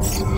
Yeah.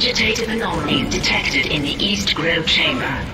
Vegetative anomalies detected in the East Grove chamber.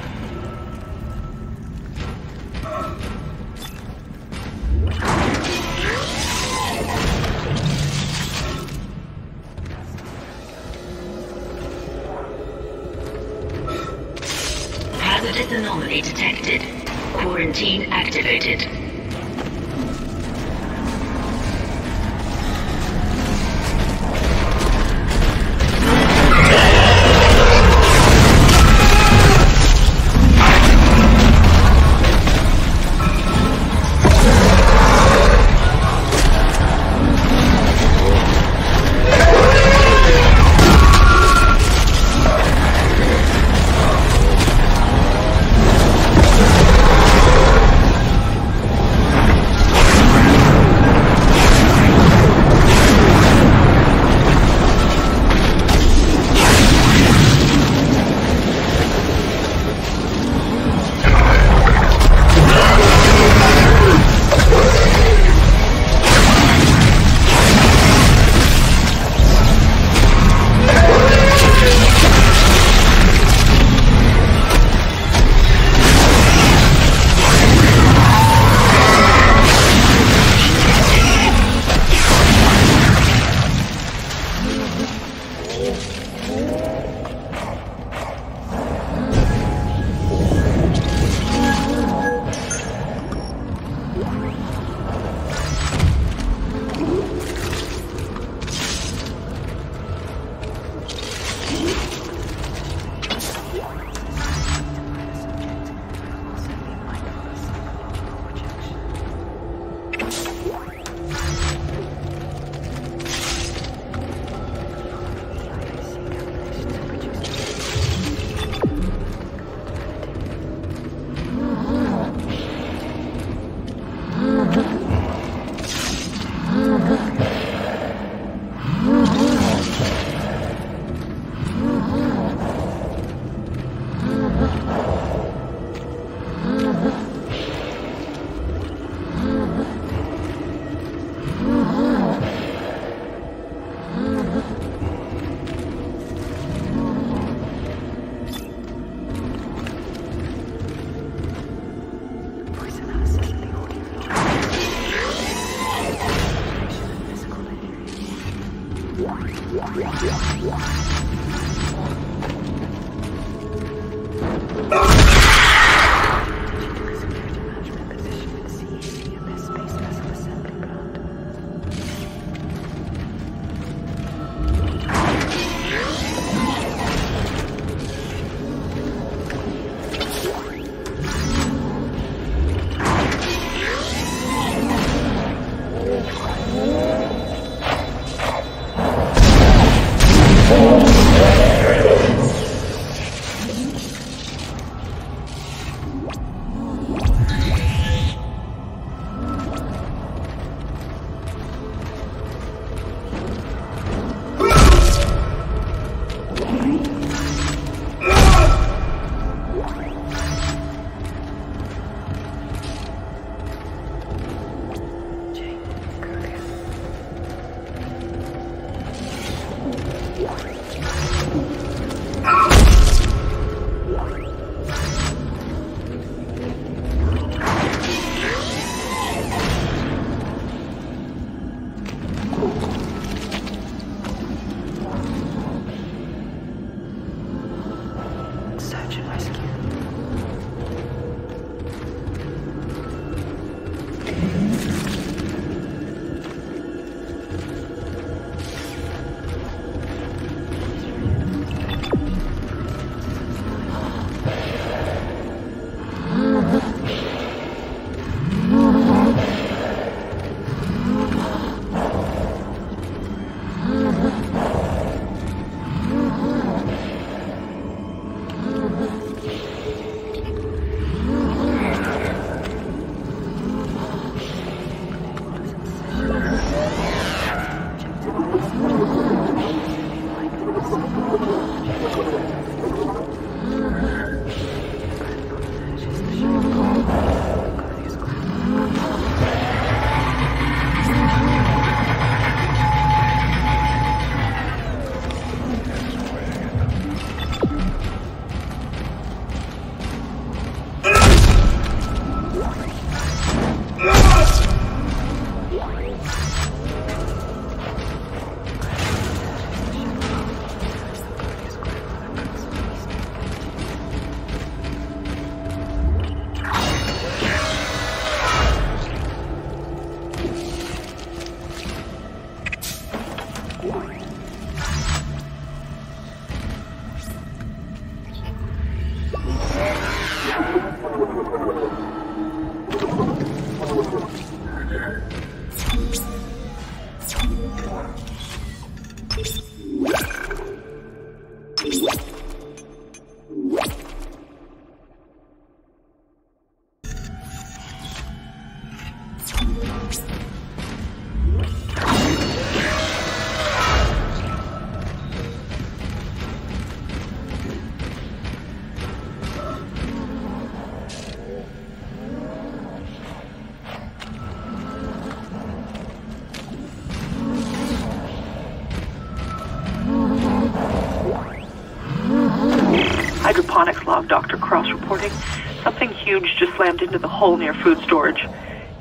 Slammed into the hull near food storage.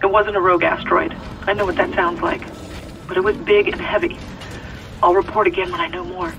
It wasn't a rogue asteroid. I know what that sounds like. But it was big and heavy. I'll report again when I know more.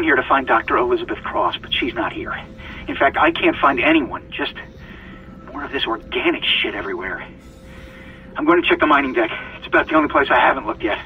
Down here to find Dr. Elizabeth Cross, but she's not here. In fact, I can't find anyone. Just more of this organic shit everywhere. I'm going to check the mining deck. It's about the only place I haven't looked yet.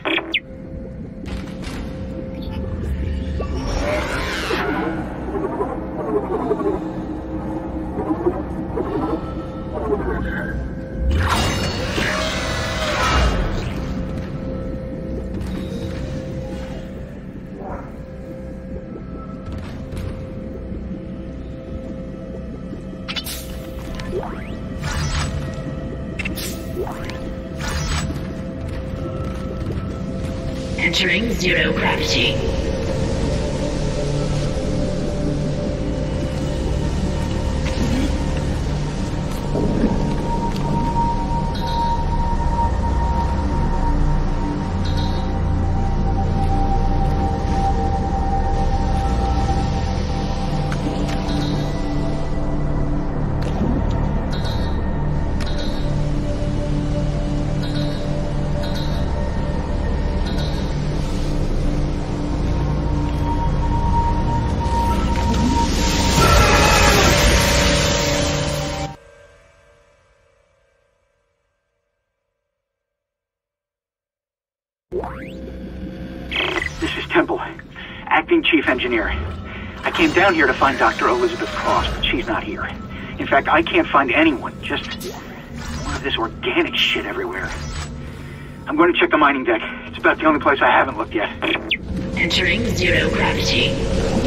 Zero gravity. Down here to find Dr. Elizabeth Cross, but she's not here. In fact, I can't find anyone. Just more of this organic shit everywhere. I'm going to check the mining deck. It's about the only place I haven't looked yet. Entering zero gravity.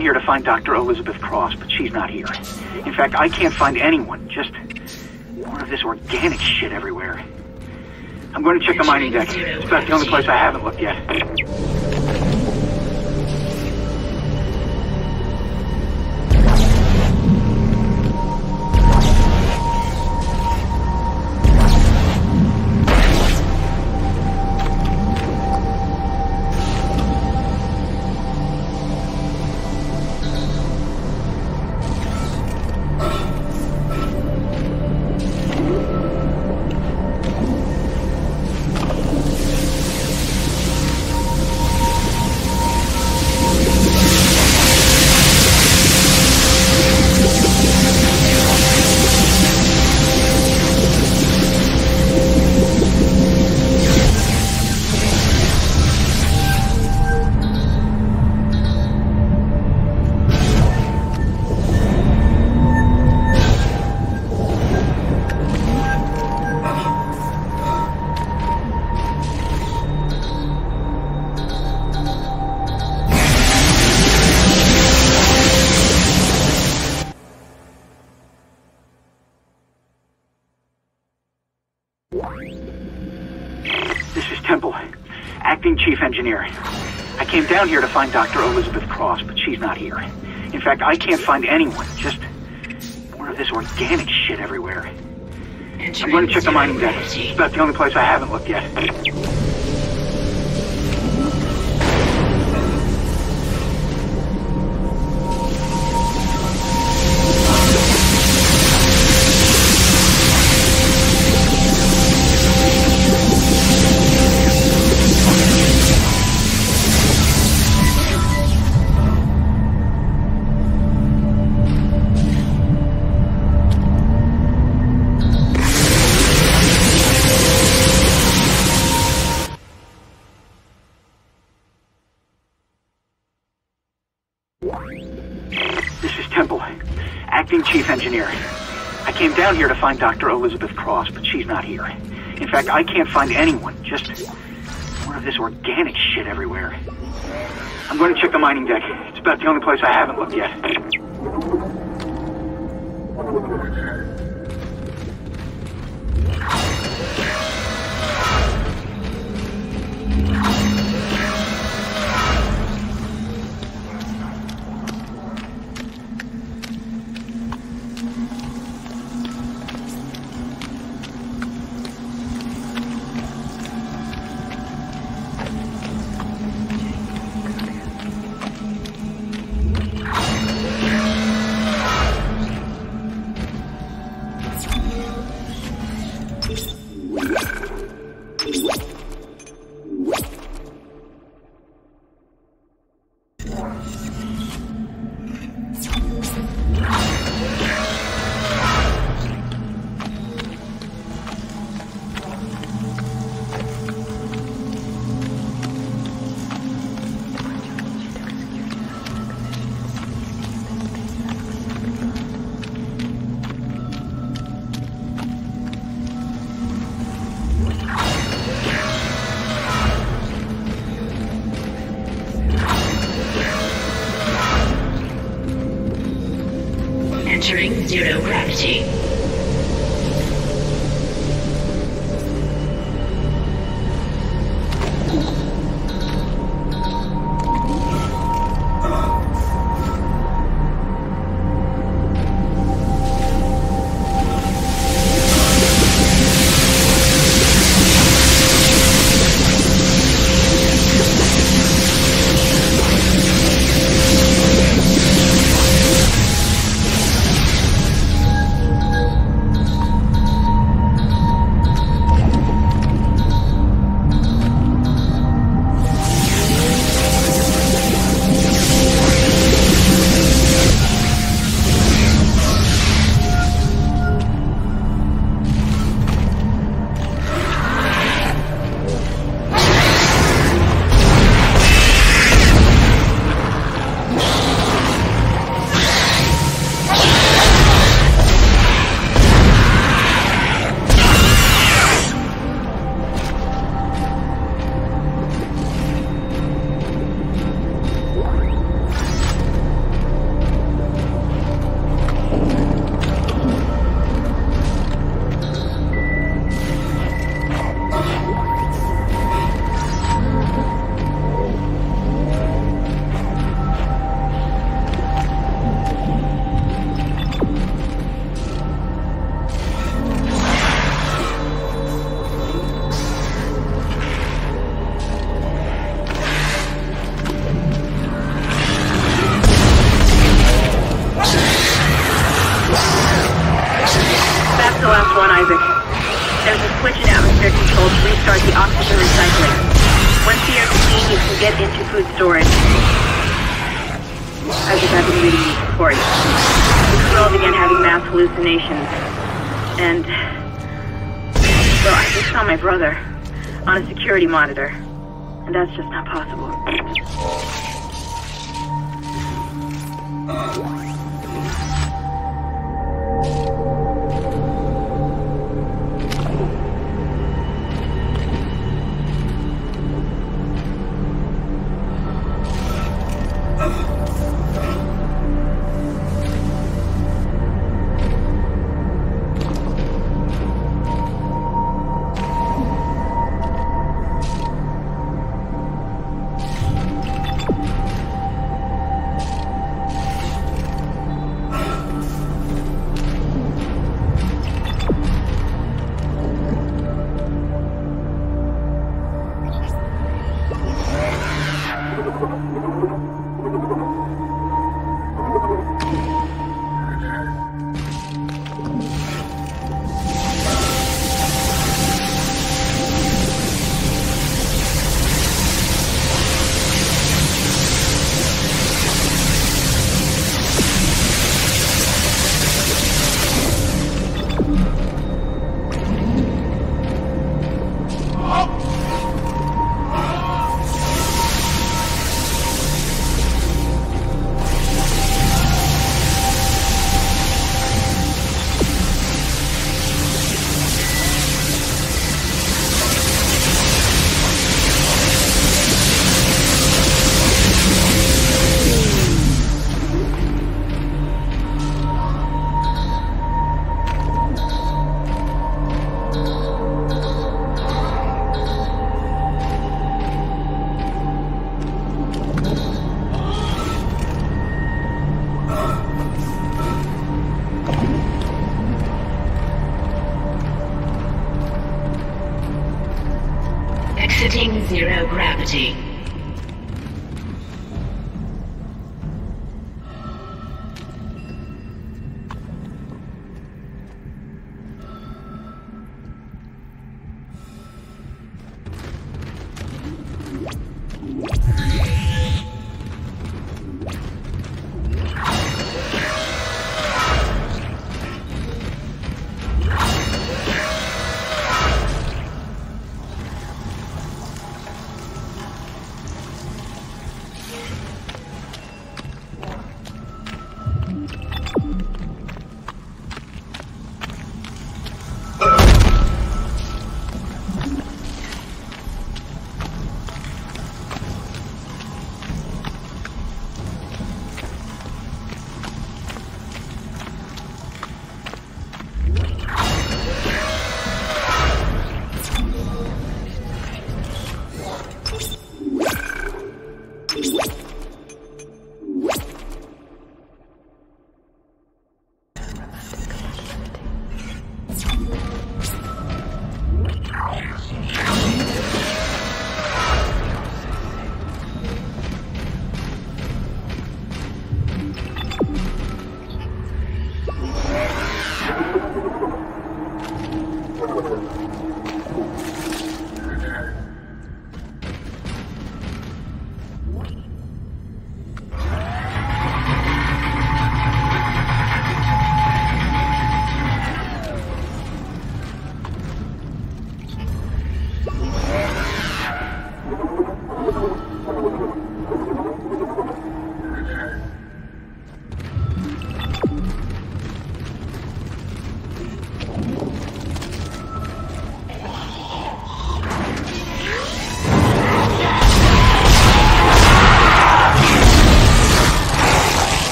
Down here to find Dr. Elizabeth Cross, but she's not here. In fact, I can't find anyone. Just more of this organic shit everywhere. I'm going to check the mining deck. It's about the only place I haven't looked yet. Engineer. I came down here to find Dr. Elizabeth Cross, but she's not here. In fact, I can't find anyone. Just more of this organic shit everywhere. I'm going to check the mining deck. It's about the only place I haven't looked yet. I came down here to find Dr. Elizabeth Cross, but she's not here. In fact, I can't find anyone. Just more of this organic shit everywhere. I'm going to check the mining deck. It's about the only place I haven't looked yet.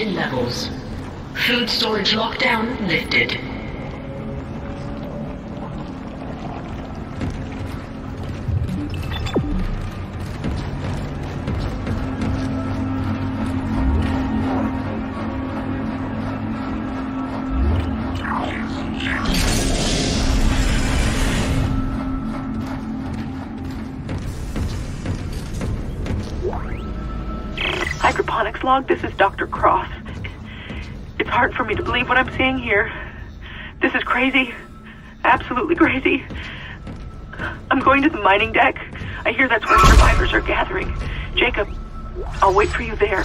Oxygen levels. Food storage lockdown lifted. This is Dr. Cross. It's hard for me to believe what I'm seeing here. This is crazy. Absolutely crazy. I'm going to the mining deck. I hear that's where survivors are gathering. Jacob, I'll wait for you there.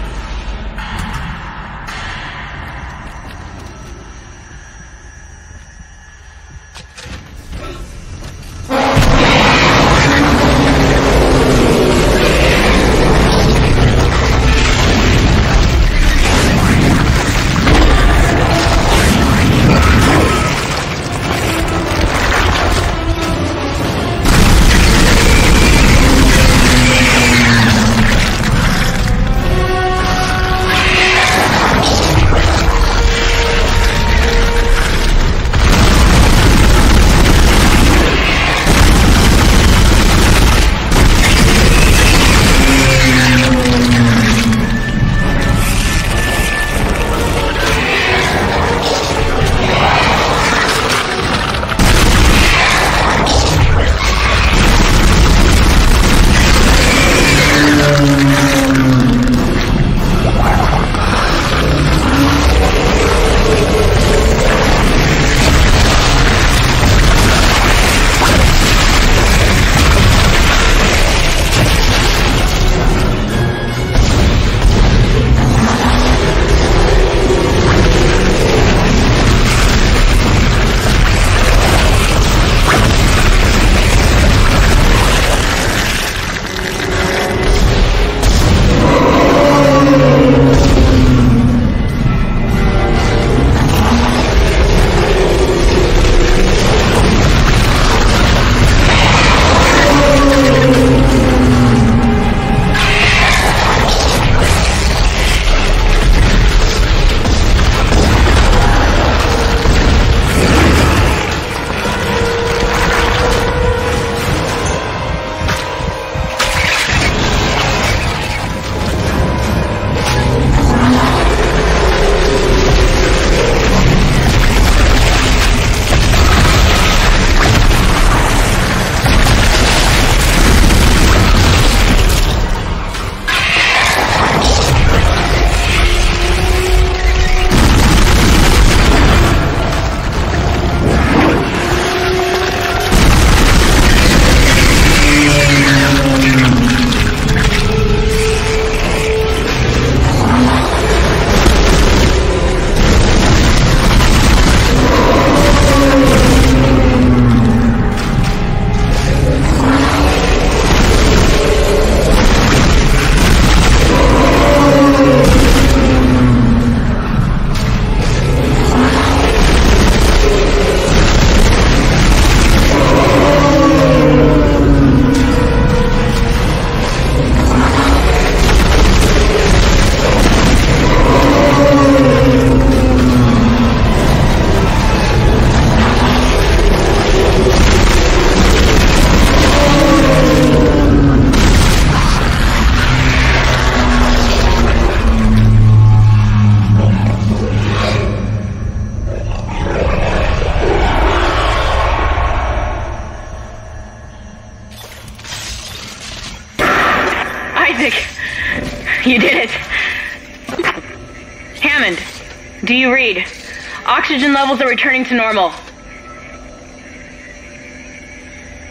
Returning to normal.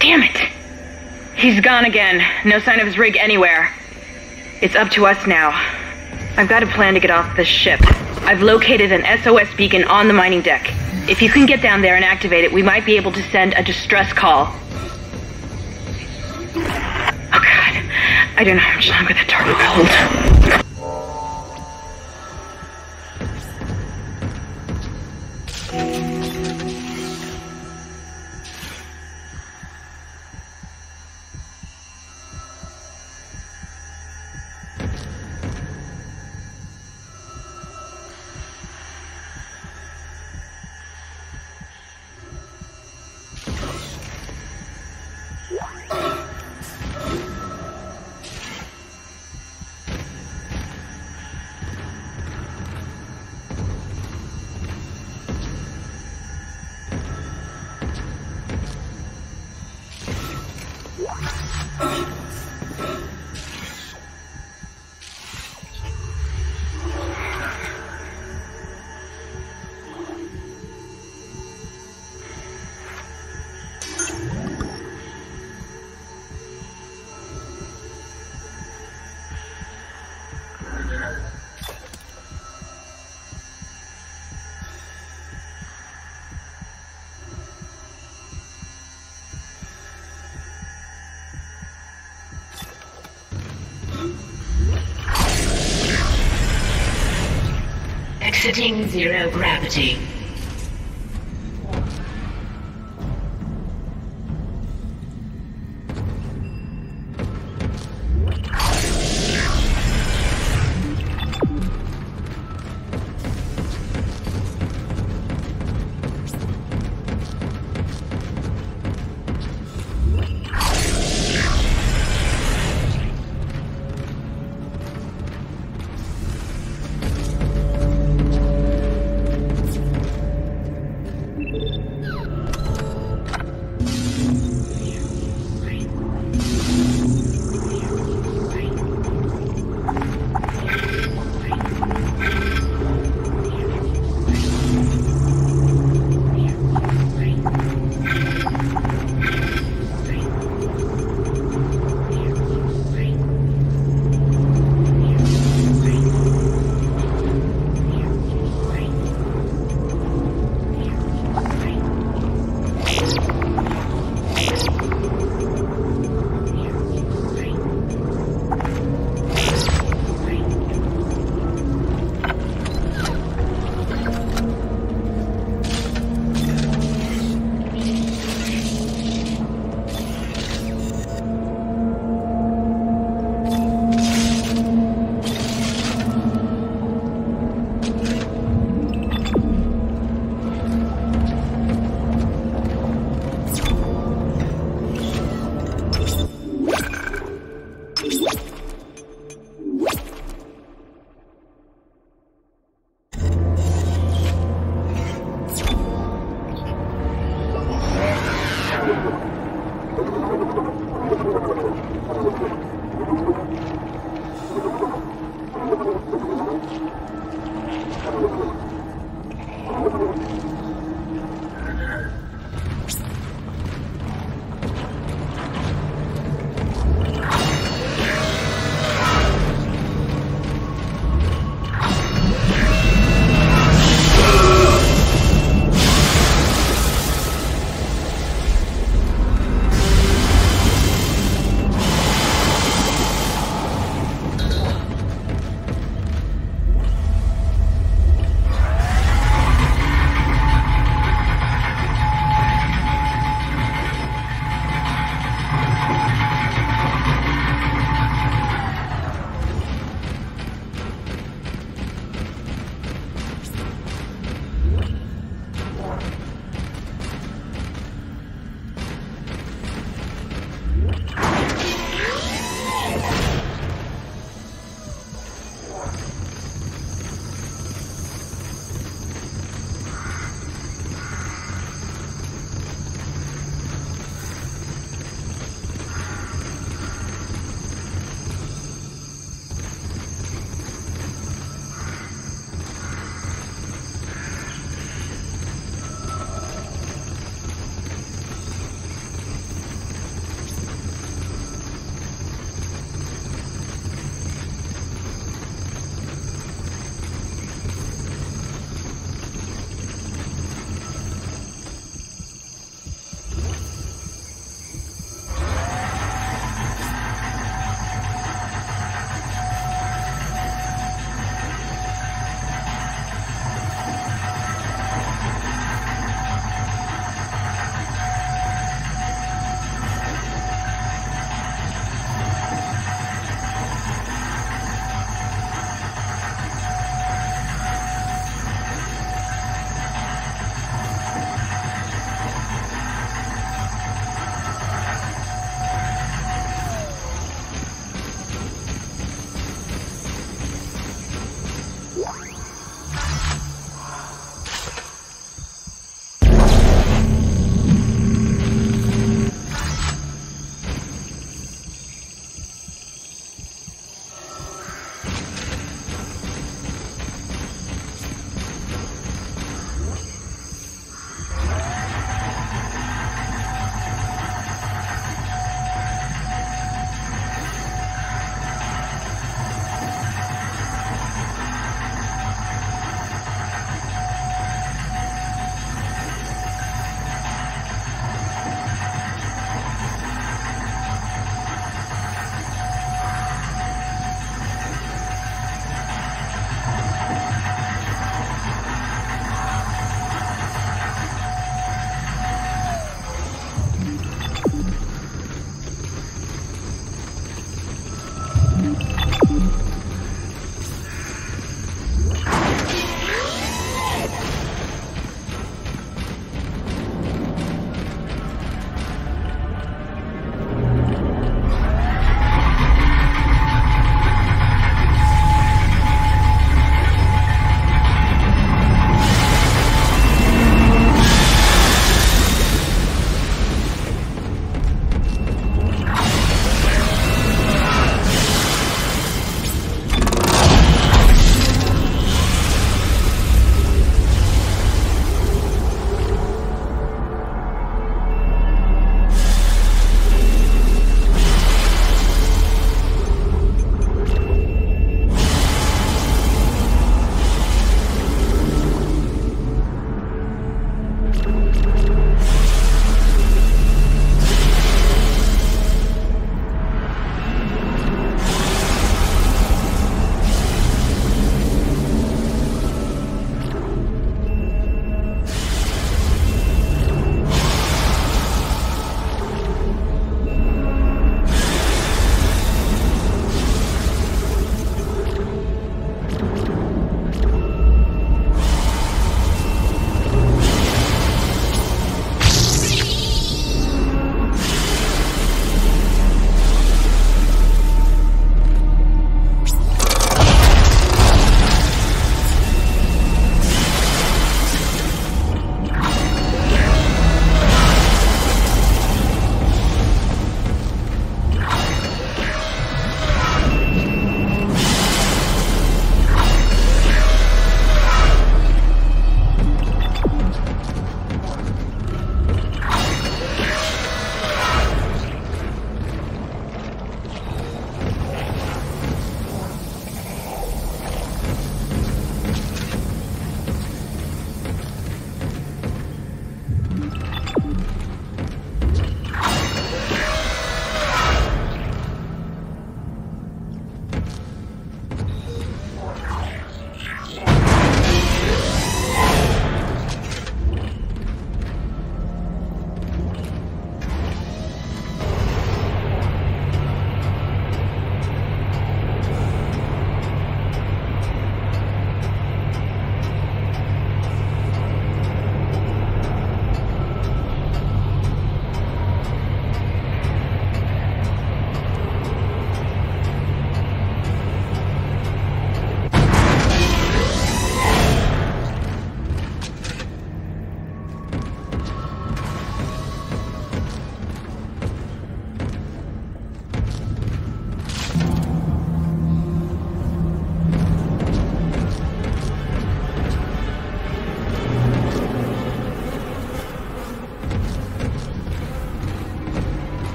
Damn it! He's gone again. No sign of his rig anywhere. It's up to us now. I've got a plan to get off this ship. I've located an SOS beacon on the mining deck. If you can get down there and activate it, we might be able to send a distress call. Oh god. I don't know how much longer that target will hold. Exiting zero gravity.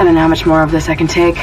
I don't know how much more of this I can take.